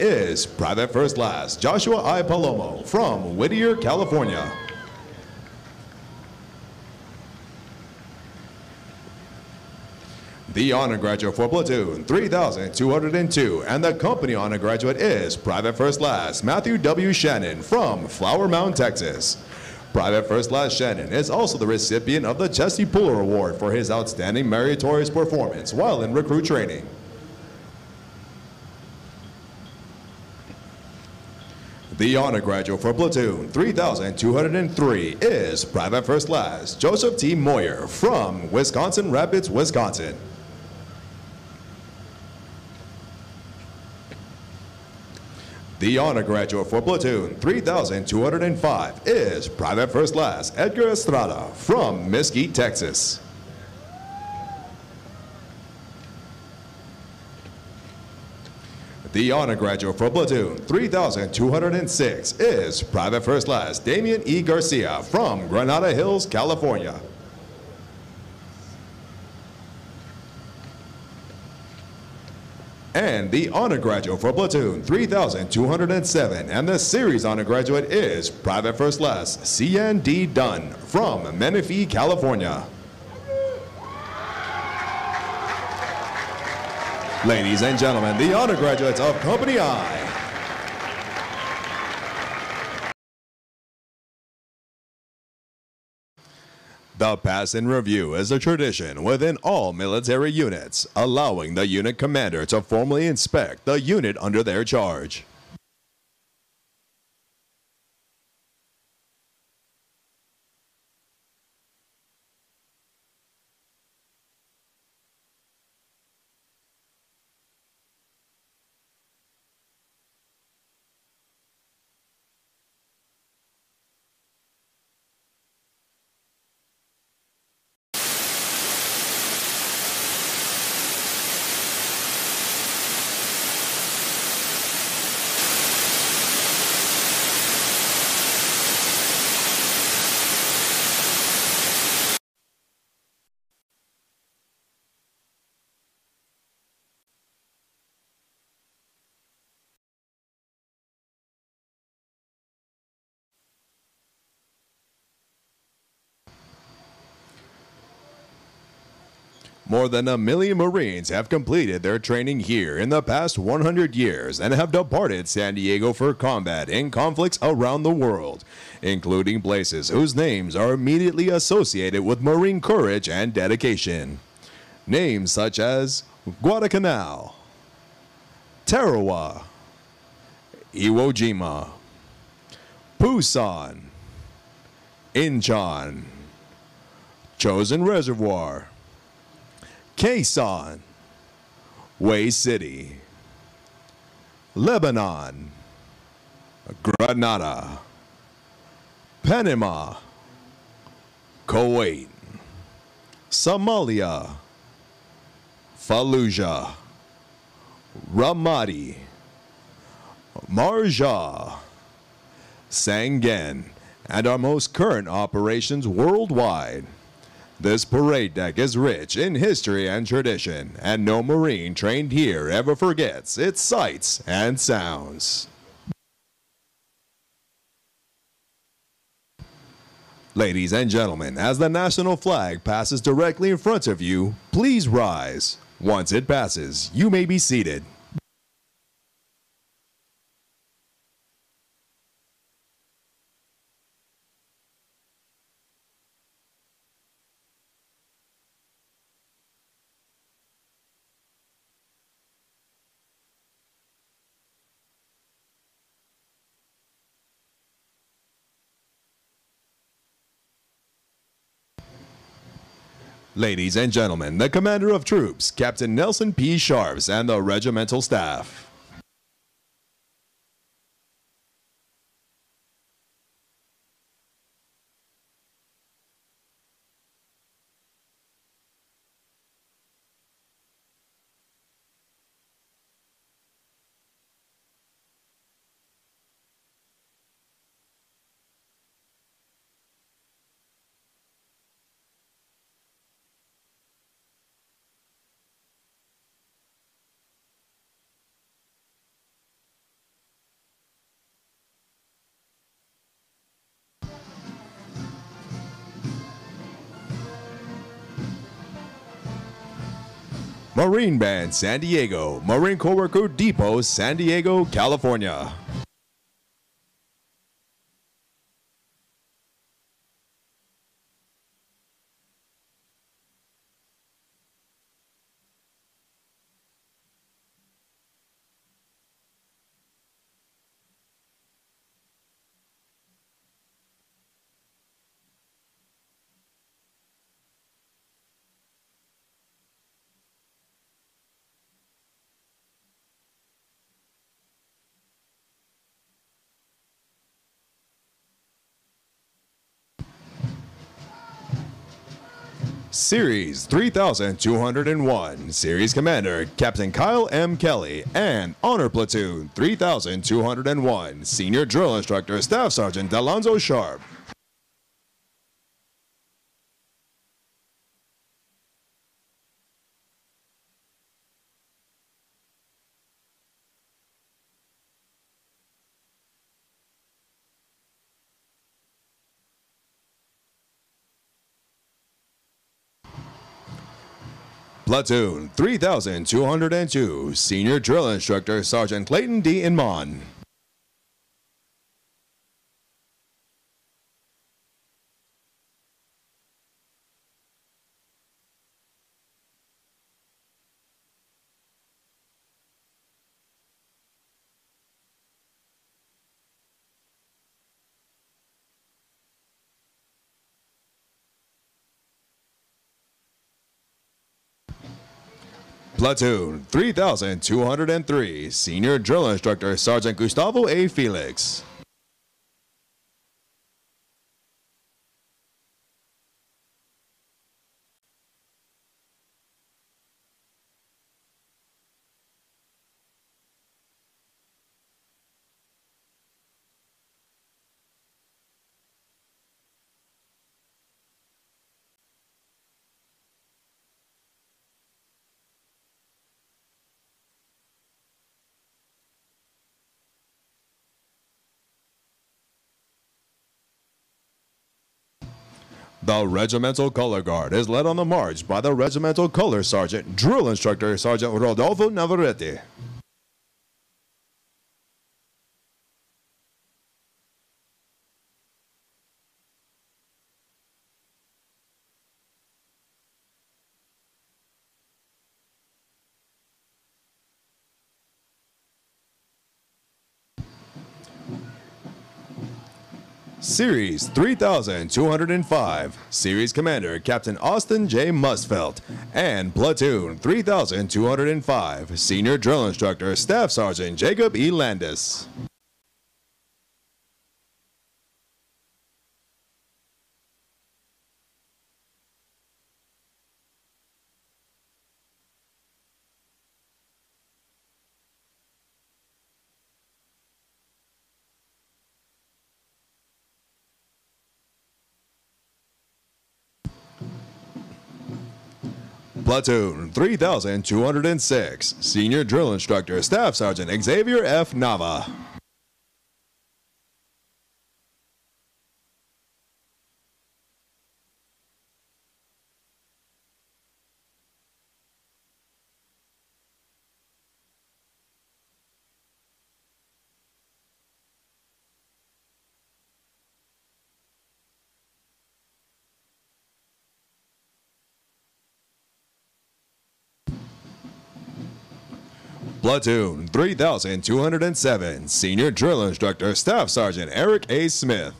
is Private First Class Joshua I. Palomo from Whittier, California. The honor graduate for platoon 3202 and the company honor graduate is Private First Class Matthew W. Shannon from Flower Mound, Texas. Private First Class Shannon is also the recipient of the Chesty Puller Award for his outstanding meritorious performance while in recruit training. The honor graduate for platoon 3203 is Private First Class Joseph T. Moyer from Wisconsin Rapids, Wisconsin. The honor graduate for platoon 3205 is Private First Class Edgar Estrada from Mesquite, Texas. The honor graduate for platoon 3206 is Private First Class Damian E. Garcia from Granada Hills, California. And the honor graduate for platoon 3207 and the series honor graduate is Private First Class C.N.D. Dunn from Menifee, California. Ladies and gentlemen, the honor graduates of Company I. The pass in review is a tradition within all military units, allowing the unit commander to formally inspect the unit under their charge. More than a million Marines have completed their training here in the past 100 years and have departed San Diego for combat in conflicts around the world, including places whose names are immediately associated with Marine courage and dedication. Names such as Guadalcanal, Tarawa, Iwo Jima, Pusan, Incheon, Chosin Reservoir, Quezon, Hue City, Lebanon, Grenada, Panama, Kuwait, Somalia, Fallujah, Ramadi, Marjah, Sangin, and our most current operations worldwide. This parade deck is rich in history and tradition, and no Marine trained here ever forgets its sights and sounds. Ladies and gentlemen, as the national flag passes directly in front of you, please rise. Once it passes, you may be seated. Ladies and gentlemen, the Commander of Troops, Captain Nelson P. Sharps, and the regimental staff. Marine Band San Diego, Marine Corps Recruit Depot, San Diego, California. Series 3201, Series Commander Captain Kyle M. Kelly, and Honor Platoon 3201, Senior Drill Instructor Staff Sergeant Alonzo Sharp. Platoon 3202, Senior Drill Instructor Sergeant Clayton D. Inman. Platoon 3203, Senior Drill Instructor Sergeant Gustavo A. Felix. The Regimental Color Guard is led on the march by the Regimental Color Sergeant, Drill Instructor Sergeant Rodolfo Navarrete. Series 3205, Series Commander Captain Austin J. Musfelt, and Platoon 3205, Senior Drill Instructor Staff Sergeant Jacob E. Landis. Platoon 3206, Senior Drill Instructor Staff Sergeant Xavier F. Nava. Platoon 3207, Senior Drill Instructor Staff Sergeant Eric A. Smith.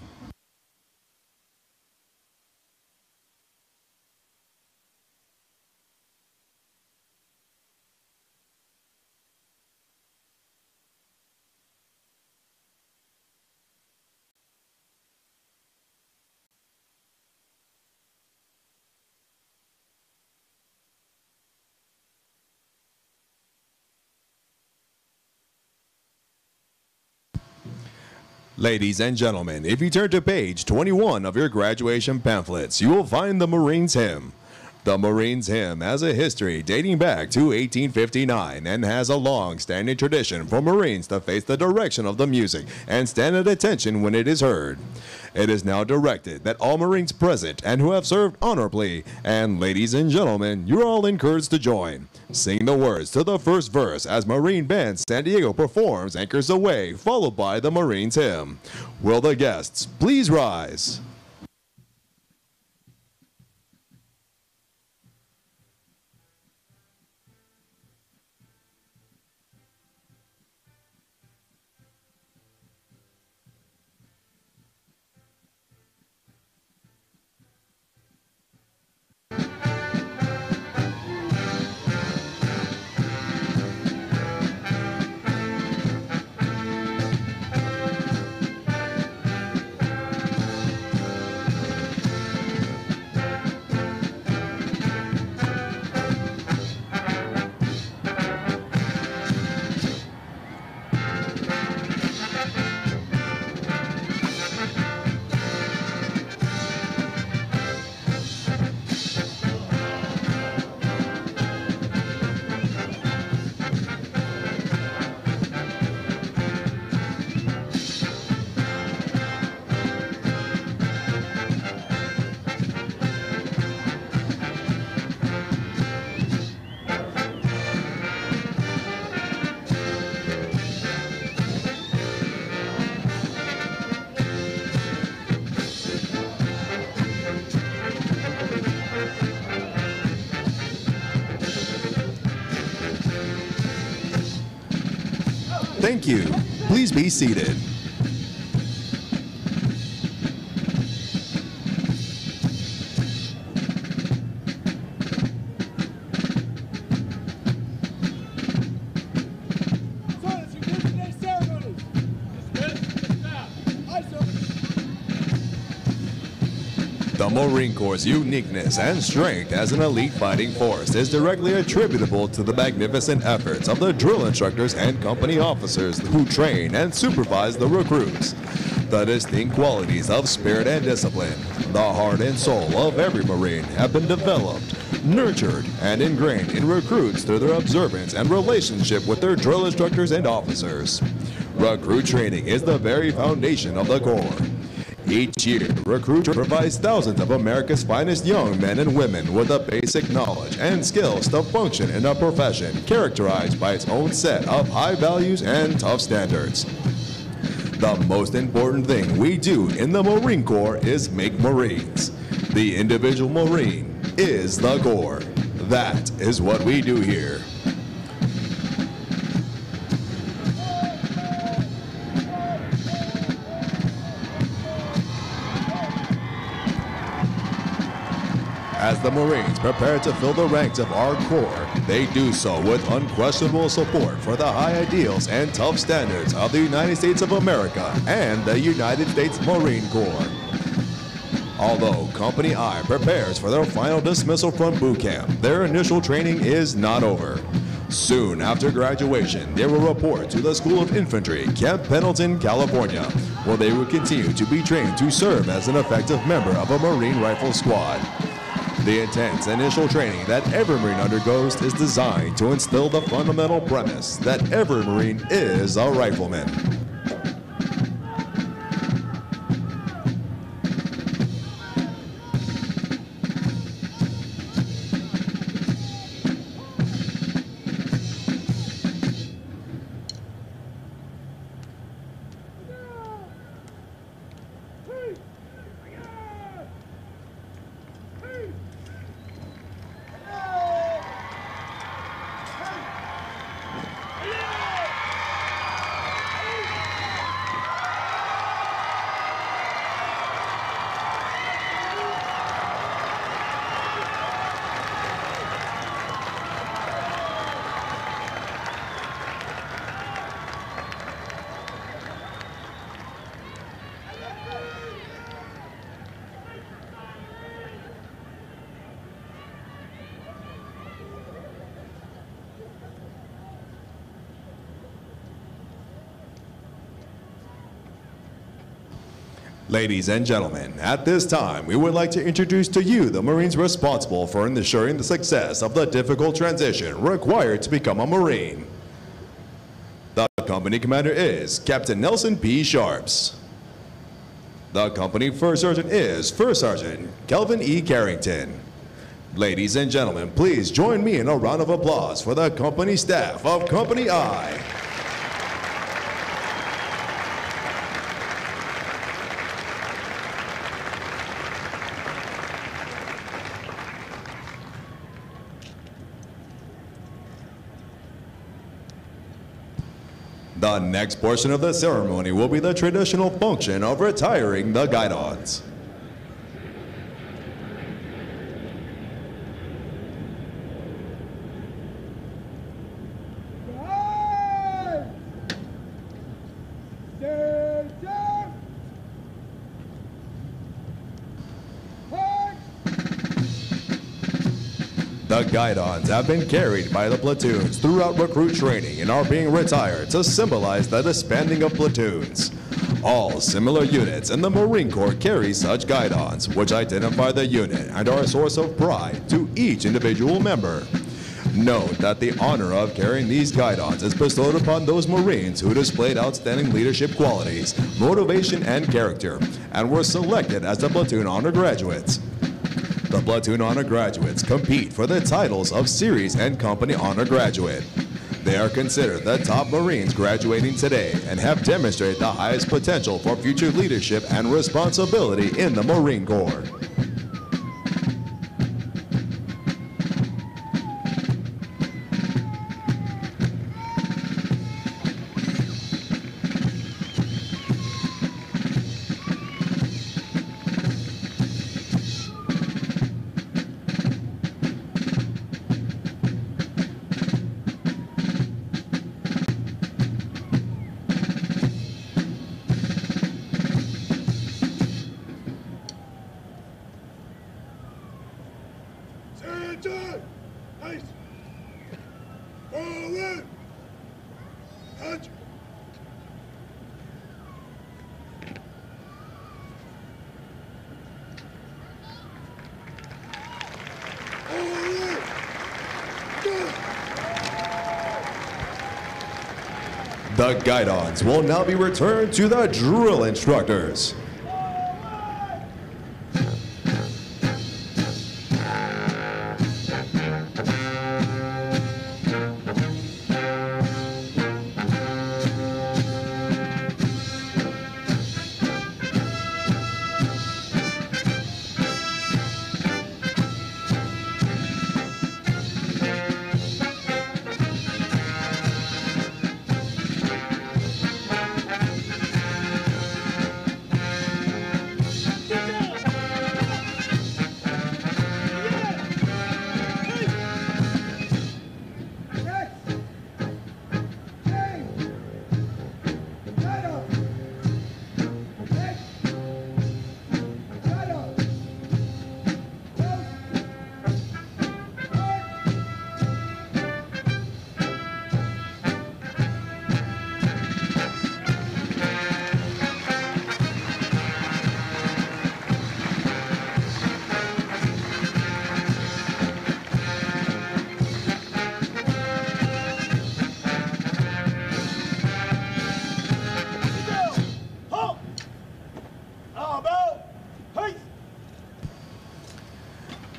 Ladies and gentlemen, if you turn to page 21 of your graduation pamphlets, you will find the Marines hymn. The Marines hymn has a history dating back to 1859 and has a long standing tradition for Marines to face the direction of the music and stand at attention when it is heard. It is now directed that all Marines present and who have served honorably, and ladies and gentlemen, you're all encouraged to join. Sing the words to the first verse as Marine Band San Diego performs Anchors Aweigh, followed by the Marines hymn. Will the guests please rise? You. Please be seated. Marine Corps' uniqueness and strength as an elite fighting force is directly attributable to the magnificent efforts of the drill instructors and company officers who train and supervise the recruits. The distinct qualities of spirit and discipline, the heart and soul of every Marine have been developed, nurtured, and ingrained in recruits through their observance and relationship with their drill instructors and officers. Recruit training is the very foundation of the Corps. Each year, Recruit provides thousands of America's finest young men and women with the basic knowledge and skills to function in a profession characterized by its own set of high values and tough standards. The most important thing we do in the Marine Corps is make Marines. The individual Marine is the Corps. That is what we do here. The Marines prepare to fill the ranks of our Corps, they do so with unquestionable support for the high ideals and tough standards of the United States of America and the United States Marine Corps. Although Company I prepares for their final dismissal from boot camp, their initial training is not over. Soon after graduation, they will report to the School of Infantry, Camp Pendleton, California, where they will continue to be trained to serve as an effective member of a Marine Rifle Squad. The intense initial training that every Marine undergoes is designed to instill the fundamental premise that every Marine is a rifleman. Ladies and gentlemen, at this time, we would like to introduce to you the Marines responsible for ensuring the success of the difficult transition required to become a Marine. The company commander is Captain Nelson P. Sharps. The company first sergeant is First Sergeant Kelvin E. Carrington. Ladies and gentlemen, please join me in a round of applause for the company staff of Company I. The next portion of the ceremony will be the traditional function of retiring the guidons. The guidons have been carried by the platoons throughout recruit training and are being retired to symbolize the disbanding of platoons. All similar units in the Marine Corps carry such guidons, which identify the unit and are a source of pride to each individual member. Note that the honor of carrying these guidons is bestowed upon those Marines who displayed outstanding leadership qualities, motivation, and character, and were selected as the platoon honor graduates. The Platoon Honor graduates compete for the titles of Series and Company Honor Graduate. They are considered the top Marines graduating today and have demonstrated the highest potential for future leadership and responsibility in the Marine Corps. The guidons will now be returned to the drill instructors.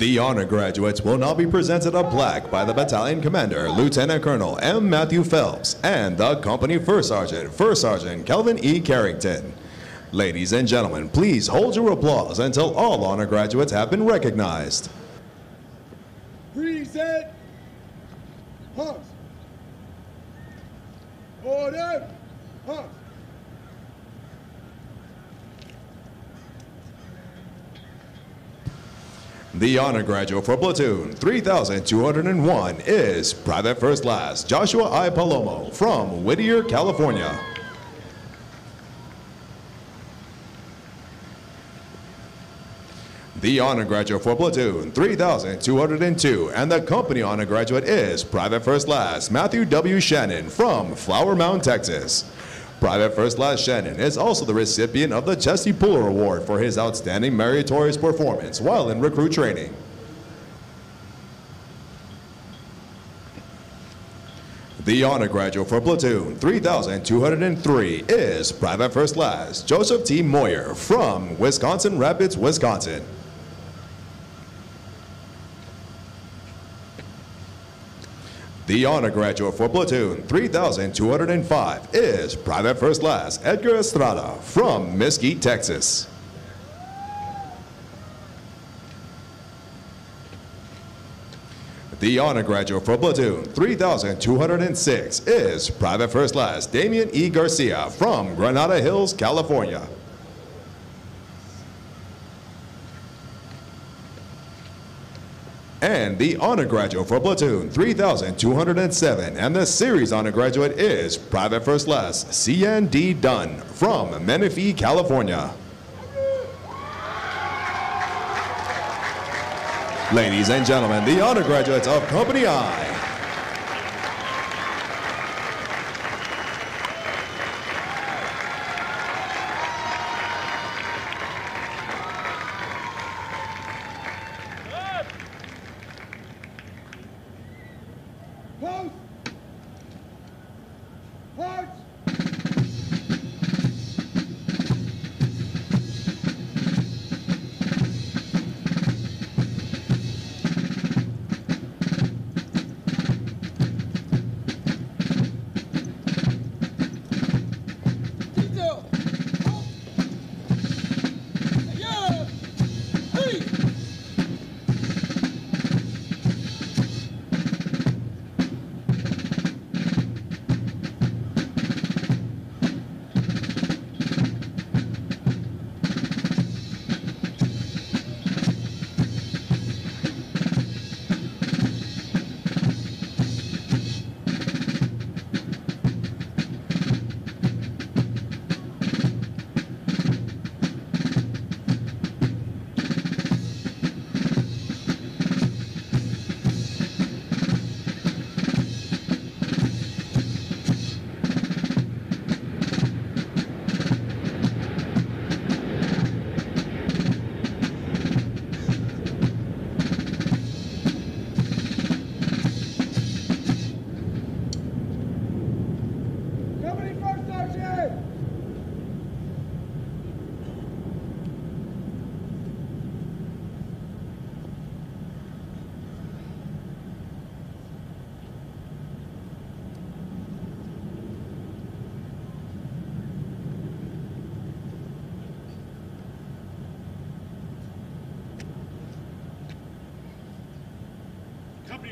The honor graduates will now be presented a plaque by the battalion commander, Lieutenant Colonel M. Matthew Phelps, and the company first sergeant, First Sergeant Kelvin E. Carrington. Ladies and gentlemen, please hold your applause until all honor graduates have been recognized. Present! Punch! Order! Punch! The honor graduate for platoon 3201 is Private First Class Joshua I. Palomo from Whittier, California. The honor graduate for platoon 3202 and the company honor graduate is Private First Class Matthew W. Shannon from Flower Mound, Texas. Private First Class Shannon is also the recipient of the Chesty Puller Award for his outstanding meritorious performance while in recruit training. The honor graduate for platoon 3203 is Private First Class Joseph T. Moyer from Wisconsin Rapids, Wisconsin. The honor graduate for platoon 3205 is Private First Class Edgar Estrada from Mesquite, Texas. The honor graduate for platoon 3206 is Private First Class Damian E. Garcia from Granada Hills, California. And the honor graduate for platoon 3207 and the series honor graduate is Private First Class CND Dunn from Menifee, California. Ladies and gentlemen, the honor graduates of Company I.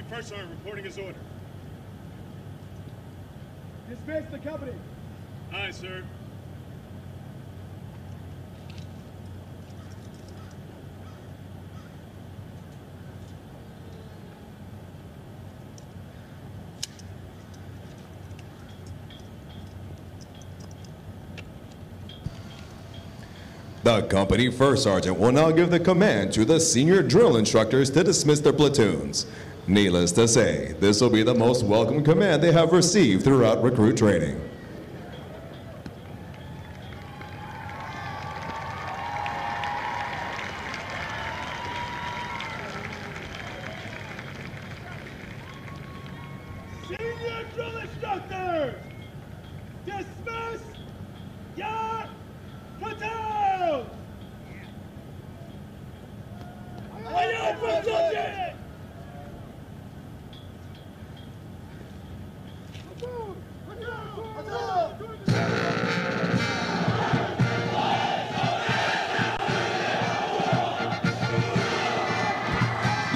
First Sergeant reporting his order. Dismiss the company. Aye, sir. The company first sergeant will now give the command to the senior drill instructors to dismiss their platoons. Needless to say, this will be the most welcome command they have received throughout recruit training. Senior drill instructors! Dismiss your platoon! Aye, platoon!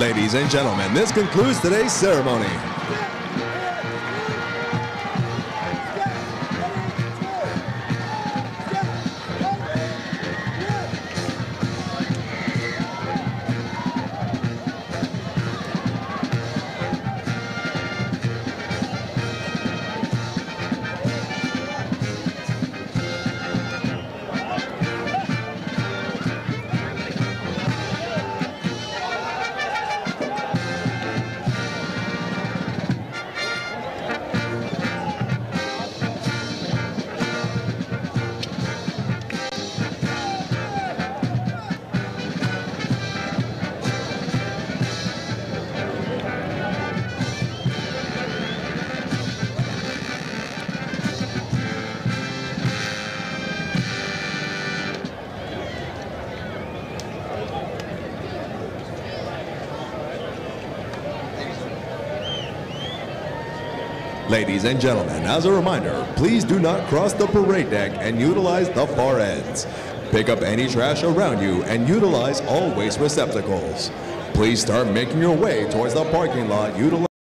Ladies and gentlemen, this concludes today's ceremony. Ladies and gentlemen, as a reminder, please do not cross the parade deck and utilize the far ends. Pick up any trash around you and utilize all waste receptacles. Please start making your way towards the parking lot utilizing